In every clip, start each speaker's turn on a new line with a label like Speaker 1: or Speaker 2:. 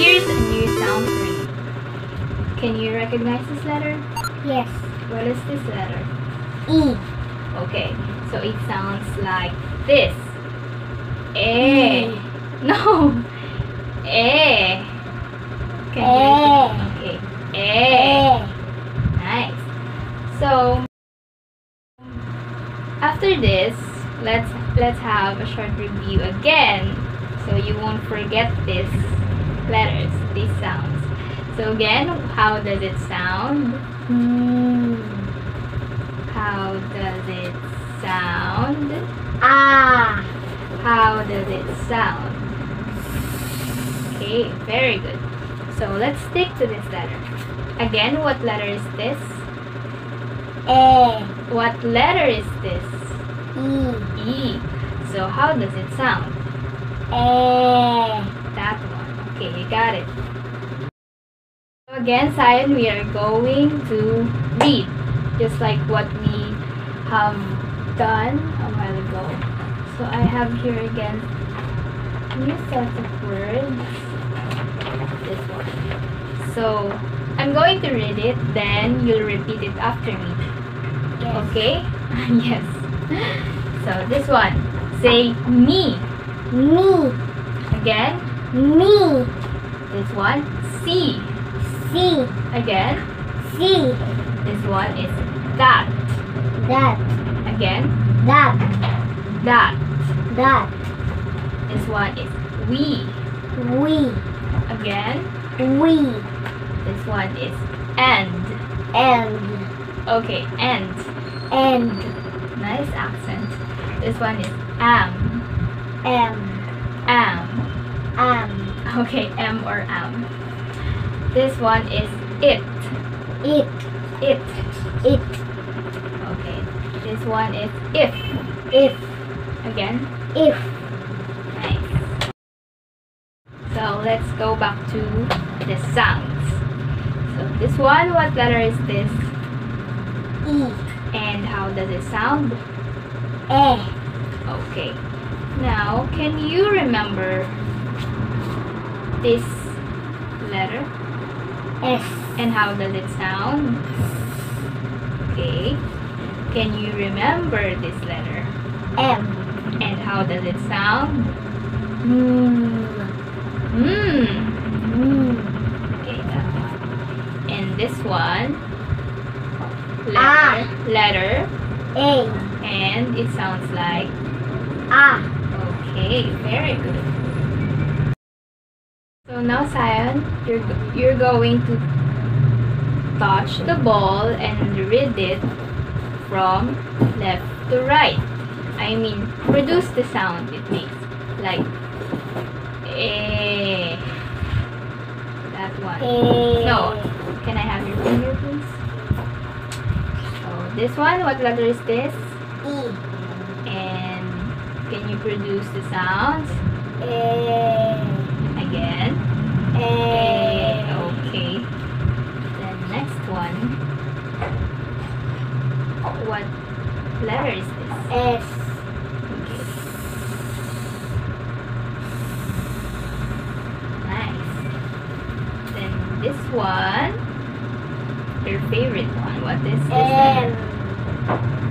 Speaker 1: Here's a new sound for you. Can you recognize this letter?
Speaker 2: Yes.
Speaker 1: What is this letter?
Speaker 2: E.
Speaker 1: Okay, so it sounds like this. E. e. No. E. Can e. You okay. E.
Speaker 2: e.
Speaker 1: Nice. So after this, let's let's have a short review again, so you won't forget this letters, these sounds. So again, how does it sound?
Speaker 2: Mm.
Speaker 1: How does it sound?
Speaker 2: Ah.
Speaker 1: How does it sound? Okay, very good. So let's stick to this letter. Again, what letter is this?
Speaker 2: E.
Speaker 1: What letter is this?
Speaker 2: E.
Speaker 1: E. So how does it sound?
Speaker 2: E.
Speaker 1: That one. Okay, you got it. So again, Sion, we are going to read, just like what we have done a while ago. So I have here again new sets of words. This one. So I'm going to read it, then you'll repeat it after me.
Speaker 2: Yes.
Speaker 1: Okay? yes. So this one. Say me.
Speaker 2: Me.
Speaker 1: Again.
Speaker 2: Me.
Speaker 1: This one. See.
Speaker 2: C.
Speaker 1: Again.
Speaker 2: C.
Speaker 1: This one is that.
Speaker 2: That.
Speaker 1: Again.
Speaker 2: That.
Speaker 1: That.
Speaker 2: That.
Speaker 1: This one is we.
Speaker 2: We.
Speaker 1: Again.
Speaker 2: We.
Speaker 1: This one is and.
Speaker 2: And.
Speaker 1: Okay, and.
Speaker 2: And.
Speaker 1: Nice accent. This one is am.
Speaker 2: Am.
Speaker 1: Am.
Speaker 2: Am.
Speaker 1: Okay, M or M. This one is it.
Speaker 2: It.
Speaker 1: It.
Speaker 2: It.
Speaker 1: Okay. This one is if.
Speaker 2: If.
Speaker 1: Again.
Speaker 2: If.
Speaker 1: Nice. So let's go back to the sounds. So this one, what letter is this?
Speaker 2: E.
Speaker 1: And how does it sound?
Speaker 2: E.
Speaker 1: Okay. Now, can you remember this letter?
Speaker 2: S.
Speaker 1: And how does it sound? Okay. Can you remember this letter?
Speaker 2: M.
Speaker 1: And how does it sound?
Speaker 2: Mm.
Speaker 1: Hmm.
Speaker 2: Mm.
Speaker 1: Okay, that one. And this one, letter,
Speaker 2: Ah.
Speaker 1: letter,
Speaker 2: A.
Speaker 1: and it sounds like
Speaker 2: A.
Speaker 1: okay, very good. Now, Sion, you're you're going to touch the ball and read it from left to right. I mean, produce the sound it makes, like eh. That one.
Speaker 2: A.
Speaker 1: No. Can I have your finger, please? So this one, what letter is this?
Speaker 2: E.
Speaker 1: And can you produce the sounds
Speaker 2: A.
Speaker 1: again? Okay. The next one. What letter is this?
Speaker 2: S.
Speaker 1: Okay. Nice. Then this one. Your favorite one. What is this?
Speaker 2: M.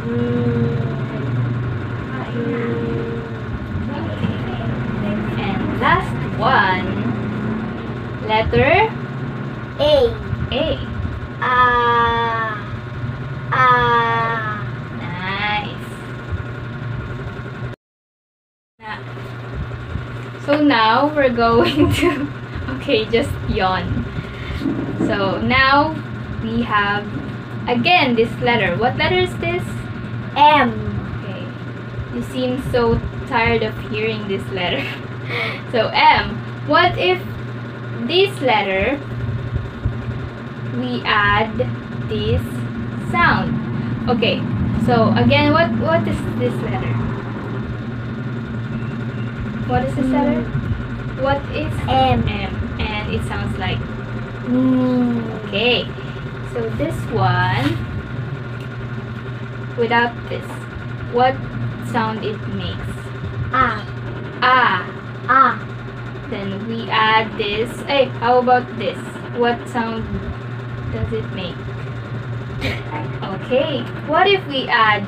Speaker 1: Mm, letter?
Speaker 2: Mm.
Speaker 1: And last one. Letter
Speaker 2: A.
Speaker 1: A.
Speaker 2: Ah. Ah.
Speaker 1: Nice. So now we're going to okay, just yawn. So now we have again this letter. What letter is this?
Speaker 2: M.
Speaker 1: Okay. You seem so tired of hearing this letter. so M. What if this letter we add this sound? Okay. So again, what what is this letter? What is this letter? What is
Speaker 2: M.
Speaker 1: M? And it sounds like
Speaker 2: Mm.
Speaker 1: okay. So this one without this, what sound it makes?
Speaker 2: Ah.
Speaker 1: Ah.
Speaker 2: Ah.
Speaker 1: Then we add this. Hey, how about this? What sound does it make? Okay. What if we add?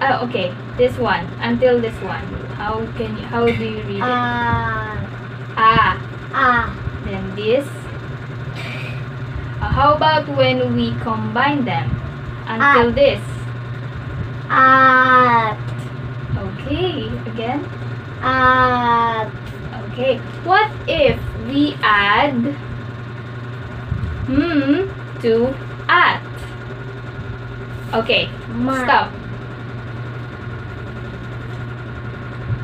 Speaker 1: Oh, okay. This one until this one. How can you? How do you read it?
Speaker 2: Ah.
Speaker 1: Ah.
Speaker 2: Ah.
Speaker 1: Then this. Uh, how about when we combine them until
Speaker 2: Ah.
Speaker 1: this?
Speaker 2: At.
Speaker 1: Okay. Again.
Speaker 2: At.
Speaker 1: Okay. What if we add hmm to at? Okay.
Speaker 2: Ma.
Speaker 1: Stop.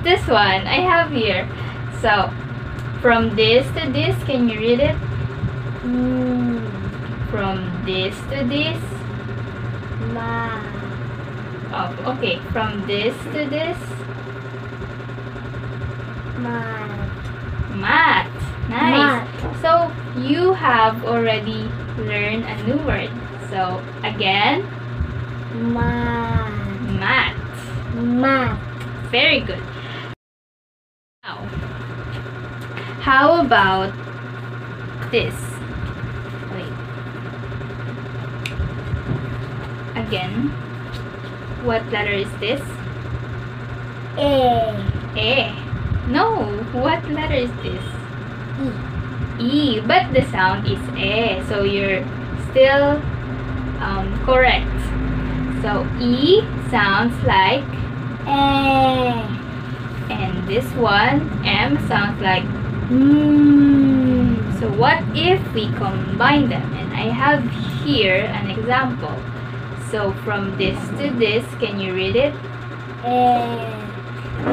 Speaker 1: This one I have here. So, from this to this, can you read it?
Speaker 2: Mm.
Speaker 1: From this to this.
Speaker 2: Ma.
Speaker 1: Oh, okay. From this to this.
Speaker 2: Mat.
Speaker 1: Math. Nice.
Speaker 2: Mat.
Speaker 1: So, you have already learned a new word. So, again,
Speaker 2: Mat.
Speaker 1: math.
Speaker 2: Mat.
Speaker 1: Very good. Now, how about this? Wait. Again, what letter is this?
Speaker 2: A.
Speaker 1: A. No, what letter is this?
Speaker 2: E.
Speaker 1: E, but the sound is E, so you're still um, correct. So E sounds like
Speaker 2: A.
Speaker 1: and this one M sounds like
Speaker 2: Mm.
Speaker 1: so what if we combine them and I have here an example so from this to this can you read it.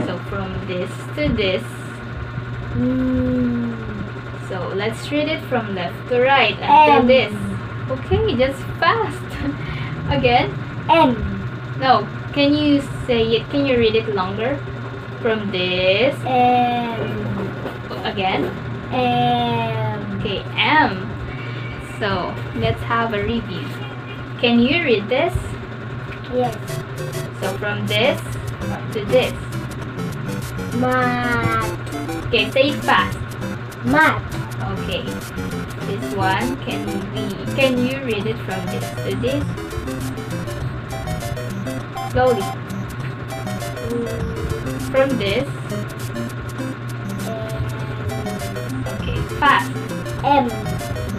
Speaker 1: So from this to this
Speaker 2: Mm.
Speaker 1: so let's read it from left to right until
Speaker 2: M.
Speaker 1: this okay just fast again
Speaker 2: M.
Speaker 1: no can you say it can you read it longer from this
Speaker 2: M.
Speaker 1: again
Speaker 2: M.
Speaker 1: Okay, M. So let's have a review. Can you read this?
Speaker 2: Yes.
Speaker 1: So from this to this.
Speaker 2: Mat.
Speaker 1: Okay, say it fast.
Speaker 2: Mat.
Speaker 1: Okay. This one can be can you read it from this to this? Slowly. From this. Okay, fast.
Speaker 2: M.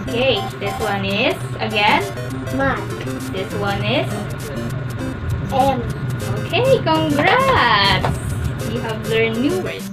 Speaker 1: Okay, this one is again.
Speaker 2: Mat.
Speaker 1: This one is
Speaker 2: M.
Speaker 1: Okay, congrats! you have learned new words.